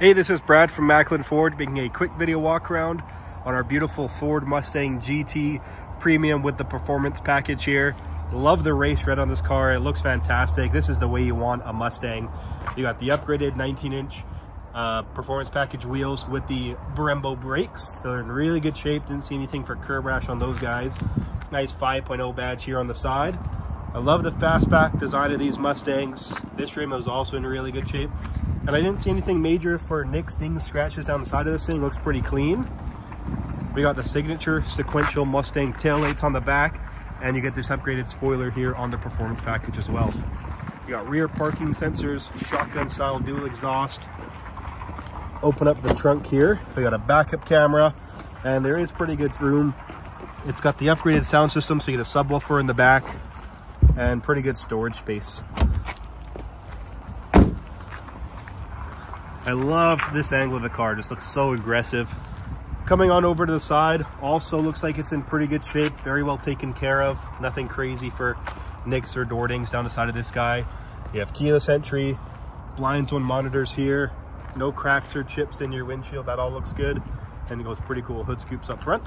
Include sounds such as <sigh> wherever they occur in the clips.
Hey, this is Brad from Maclin Ford making a quick video walk around on our beautiful Ford Mustang GT Premium with the performance package here. Love the race red on this car. It looks fantastic. This is the way you want a Mustang. You got the upgraded 19 inch uh, performance package wheels with the Brembo brakes. They're in really good shape. Didn't see anything for curb rash on those guys. Nice 5.0 badge here on the side. I love the fastback design of these Mustangs. This rim is also in really good shape. And I didn't see anything major for nicks, dings, scratches down the side of this thing. Looks pretty clean. We got the signature sequential Mustang taillights on the back. And you get this upgraded spoiler here on the performance package as well. You got rear parking sensors, shotgun style dual exhaust. Open up the trunk here. We got a backup camera and there is pretty good room. It's got the upgraded sound system, so you get a subwoofer in the back and pretty good storage space. I love this angle of the car, just looks so aggressive. Coming on over to the side, also looks like it's in pretty good shape, very well taken care of. Nothing crazy for nicks or dordings down the side of this guy. You have keyless entry, blind zone monitors here, no cracks or chips in your windshield, that all looks good. And it goes pretty cool hood scoops up front.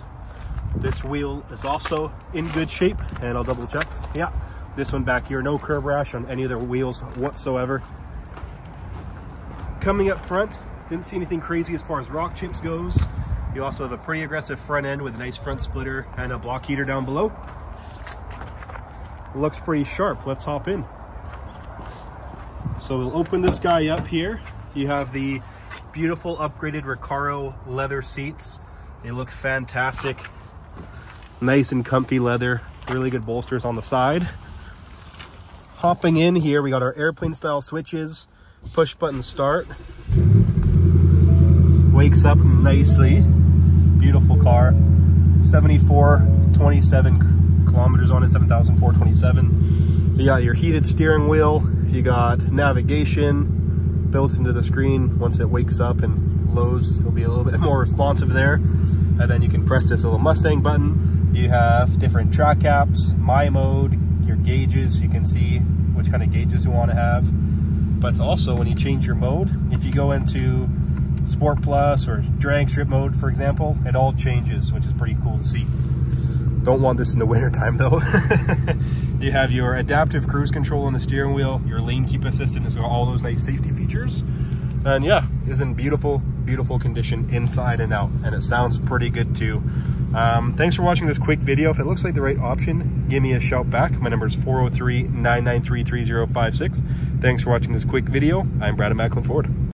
This wheel is also in good shape, and I'll double check. Yeah, this one back here, no curb rash on any of the wheels whatsoever. Coming up front, didn't see anything crazy as far as rock chips goes. You also have a pretty aggressive front end with a nice front splitter and a block heater down below. Looks pretty sharp. Let's hop in. So we'll open this guy up here. You have the beautiful upgraded Recaro leather seats. They look fantastic. Nice and comfy leather. Really good bolsters on the side. Hopping in here, we got our airplane style switches push button start. Wakes up nicely. Beautiful car. 74, 27 kilometers on it, 7,427. You got your heated steering wheel. You got navigation built into the screen. Once it wakes up and loads, it'll be a little <laughs> bit more responsive there. And then you can press this little Mustang button. You have different track apps, my mode, your gauges. You can see which kind of gauges you want to have but also when you change your mode, if you go into Sport Plus or drag strip mode, for example, it all changes, which is pretty cool to see. Don't want this in the winter time though. <laughs> you have your adaptive cruise control on the steering wheel, your lane keep assistant, and so all those nice safety features. And yeah, is in beautiful, beautiful condition inside and out. And it sounds pretty good too. Um, thanks for watching this quick video. If it looks like the right option, give me a shout back. My number is 403-993-3056. Thanks for watching this quick video. I'm Brad Maclin Ford.